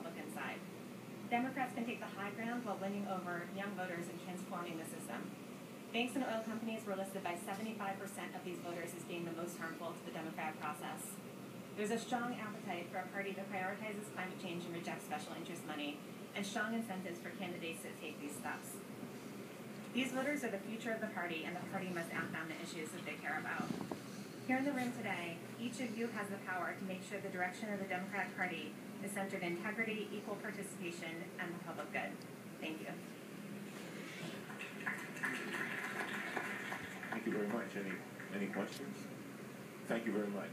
Republican side. Democrats can take the high ground while winning over young voters and transforming the system. Banks and oil companies were listed by 75% of these voters as being the most harmful to the democratic process. There's a strong appetite for a party that prioritizes climate change and rejects special interest money, and strong incentives for candidates that take these steps. These voters are the future of the party, and the party must act on the issues that they care about. Here in the room today, each of you has the power to make sure the direction of the Democratic Party is centered in integrity, equal participation, and the public good. Thank you. Thank you very much. Any, any questions? Thank you very much.